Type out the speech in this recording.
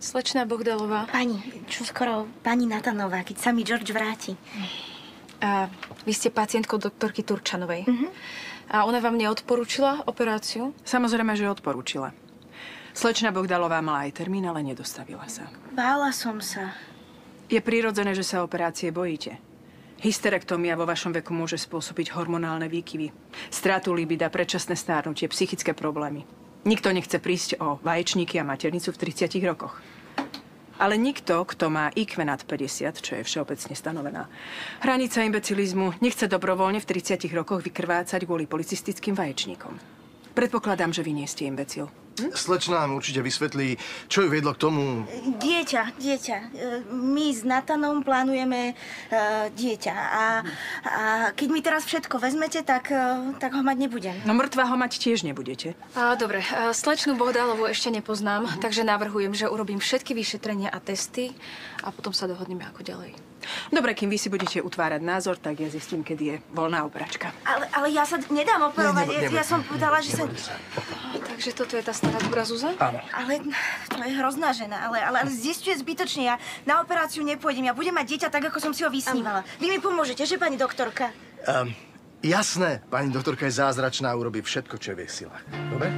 Slečná Bohdalová. Pani, čo skoro pani Natanová, keď sa mi George vráti. A vy ste pacientkou doktorky Turčanovej. A ona vám neodporúčila operáciu? Samozrejme, že odporúčila. Slečna Bohdalová mala aj termín, ale nedostavila sa. Bála som sa. Je prirodzené, že sa operácie bojíte. Hysterektómia vo vašom veku môže spôsobiť hormonálne výkyvy, stratu libida, predčasné stárnutie, psychické problémy. Nikto nechce prísť o vaječníky a maternicu v 30 rokoch. Ale nikto, kto má IQ nad 50, čo je všeobecne stanovená hranica imbecilizmu, nechce dobrovoľne v 30 rokoch vykrvácať kvôli policistickým vaječníkom. Predpokladám, že vy nie ste imbecil. Slečná nám určite vysvetlí, čo ju viedlo k tomu. Dieťa, dieťa. E, My s Natanom plánujeme e, dieťa. A, a keď mi teraz všetko vezmete, tak, e, tak ho mať nebudem. No mŕtva ho mať tiež nebudete. A, dobre, slečnú Bohdalovú ešte nepoznám, takže navrhujem, že urobím všetky vyšetrenia a testy a potom sa dohodneme ako ďalej. Dobre, kým vy si budete utvárať názor, tak ja zistím, kedy je voľná obračka. Ale, ale ja sa nedám operovať. Ne, ja, ja som povedala, že sa... A, takže toto je tá stará dobrá Zúza? Áno. Ale to je hrozná žena, ale, ale, ale zistuje zbytočne. Ja na operáciu nepôjdem. Ja budem mať dieťa tak, ako som si ho vysnívala. Vy mi pomôžete, že, pani doktorka? Um, jasné, pani doktorka je zázračná a urobí všetko, čo je v jej silách. Dobre?